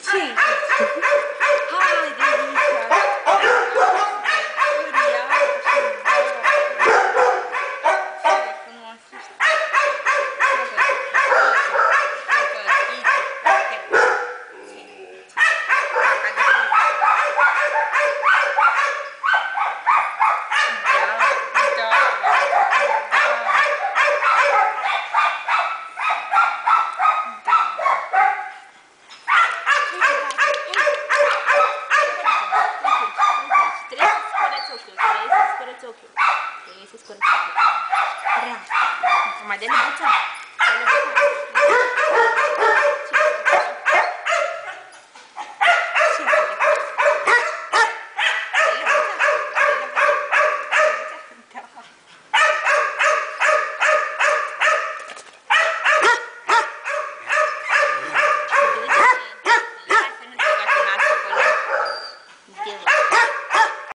Sim. Y ese es